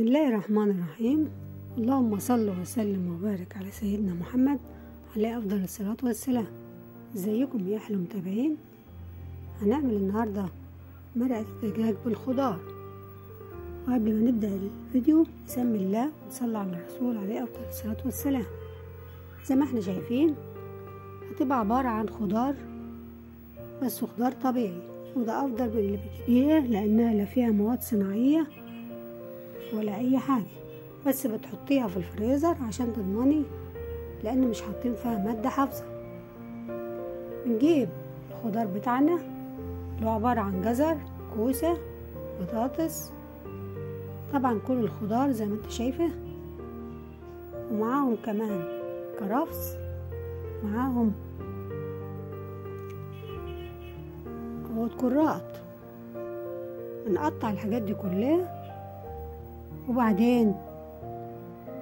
بسم الله الرحمن الرحيم. اللهم صل وسلم وبارك على سيدنا محمد عليه أفضل الصلاة والسلام. إزيكم يا أحلى متابعين هنعمل النهاردة مرقة الدجاج بالخضار. وقبل ما نبدأ الفيديو نسمي الله ونصلي على الرسول عليه أفضل الصلاة والسلام. زي ما إحنا شايفين هتبقى عبارة عن خضار بس خضار طبيعي. وده أفضل من اللي بتجيبيه لأنها لا فيها مواد صناعية ولا أي حاجة. بس بتحطيها في الفريزر عشان تضمني لأن مش حاطين فيها مادة حافظة. بنجيب الخضار بتاعنا اللي هو عبارة عن جزر كوسة بطاطس. طبعا كل الخضار زي ما انت شايفة. ومعاهم كمان كرفس. معاهم كرات. بنقطع الحاجات دي كلها. وبعدين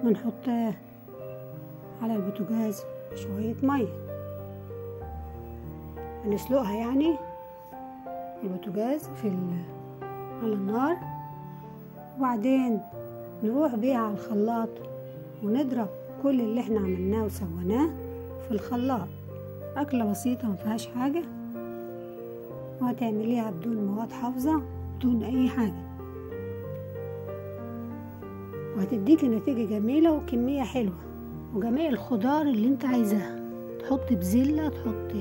بنحطها على البوتاجاز شوية مية بنسلقها يعني البوتاجاز على النار. وبعدين نروح بيها على الخلاط ونضرب كل اللي إحنا عملناه وسويناه في الخلاط. أكلة بسيطة مفيهاش حاجة. وهتعمليها بدون مواد حافظة بدون أي حاجة. وهتديكي نتيجة جميلة وكمية حلوة. وجميع الخضار اللي انت عايزاها. تحط بزلة تحط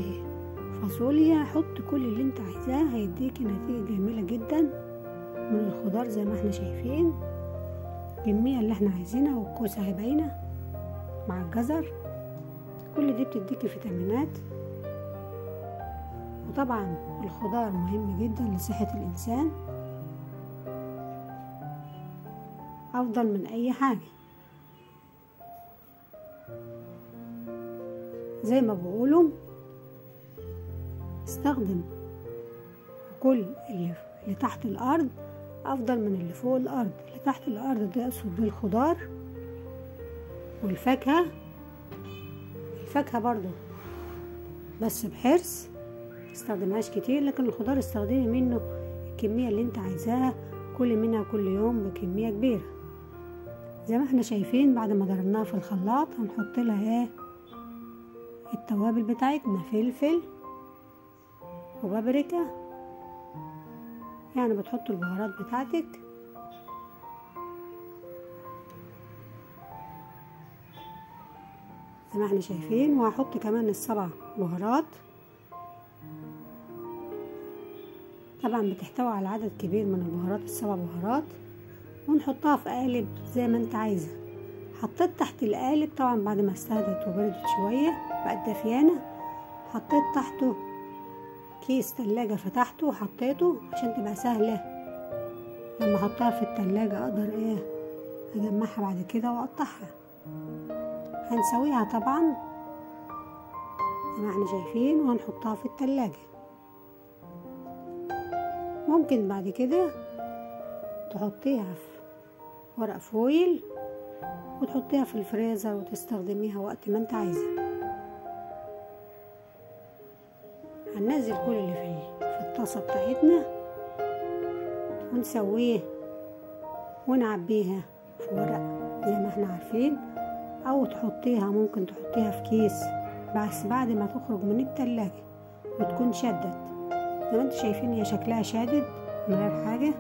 فاصوليا حط كل اللي انت عايزاه. هيديكي نتيجة جميلة جدا. من الخضار زي ما إحنا شايفين. الكمية اللي إحنا عايزينها والكوسة هي باينة. مع الجزر. كل دي بتديكي فيتامينات. وطبعا الخضار مهم جدا لصحة الإنسان. أفضل من أي حاجة. زي ما بقولوا استخدم كل اللي, تحت الأرض أفضل من اللي فوق الأرض. اللي تحت الأرض ده أقصد بيه الخضار والفاكهة. الفاكهة برضو بس بحرص متستخدمهاش كتير لكن الخضار استخدمي منه الكمية اللي انت عايزاها كل منها كل يوم بكمية كبيرة. زي ما إحنا شايفين بعد ما ضربناها في الخلاط هنحط لها إيه؟ التوابل بتاعتنا فلفل وبابريكا. يعني بتحطوا البهارات بتاعتك. زي ما إحنا شايفين وهحط كمان السبع بهارات. طبعا بتحتوي على عدد كبير من البهارات السبع بهارات. ونحطها في قالب زي ما انت عايزه حطيت تحت القالب طبعا بعد ما استهدت وبردت شوية بقت دافيانه حطيت تحته كيس تلاجة فتحته وحطيته عشان تبقى سهلة. لما احطها في التلاجة أقدر إيه اجمعها بعد كده واقطعها. هنسويها طبعا زي ما إحنا شايفين وهنحطها في التلاجة. ممكن بعد كده تحطيها في ورق فويل وتحطيها في الفريزر وتستخدميها وقت ما انت عايزة. هننزل كل اللي في في الطاسة بتاعتنا ونسويه ونعبيها في ورق زي ما إحنا عارفين أو تحطيها ممكن تحطيها في كيس بس بعد ما تخرج من التلاجة وتكون شدت. زي ما أنتوا شايفين هي شكلها شادد من غير حاجة.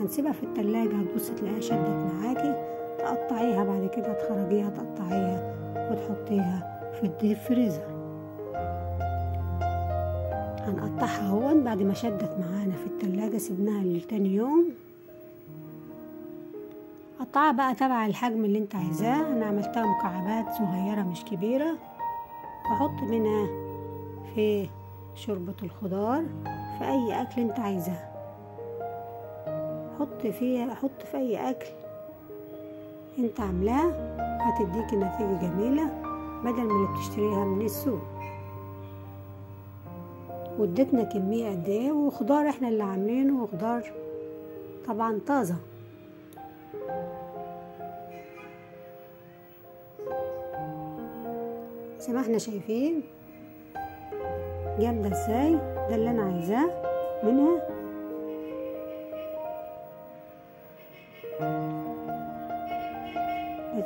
هنسيبها في التلاجة هتبص تلاقيها شدت معاكي تقطعيها بعد كده تخرجيها تقطعيها وتحطيها في الديب فريزر هنقطعها اهون بعد ما شدت معانا في التلاجة سيبناها لتاني يوم. قطعها بقى تبع الحجم اللي انت عايزاه. أنا عملتها مكعبات صغيرة مش كبيرة. واحط منها في شوربة الخضار في أي أكل انت عايزاه. حط فيها حط في أي أكل أنت عاملاه هتديكي نتيجة جميلة بدل من اللي بتشتريها من السوق. وادتنا كمية قد إيه؟ وخضار إحنا اللي عاملينه وخضار طبعا طازة. زي ما إحنا شايفين جامدة إزاي؟ ده اللي أنا عايزاه منها.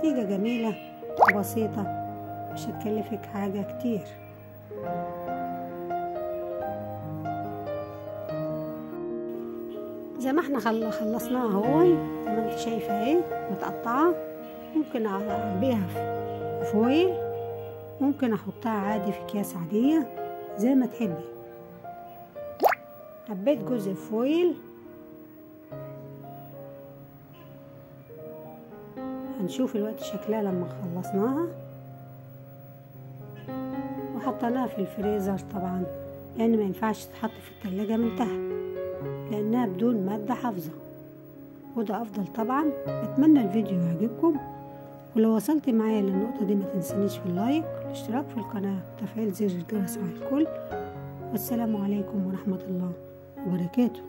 نتيجة جميلة وبسيطة مش هتكلفك حاجة كتير. زي ما إحنا خل- خلصناها اهو زي ما انت شايفة اهي متقطعة. ممكن اعبيها في فويل. ممكن احطها عادي في اكياس عادية زي ما تحبي. حبيت جزء فويل. هنشوف الوقت شكلها لما خلصناها. وحطيناها في الفريزر طبعا لأن ما ينفعش تتحط في التلاجة من تحت لأنها بدون مادة حافظة. وده أفضل طبعا. أتمنى الفيديو يعجبكم. ولو وصلت معايا للنقطة دي ما تنسانيش في اللايك والاشتراك في القناة. وتفعيل زر الجرس على الكل. والسلام عليكم ورحمة الله وبركاته.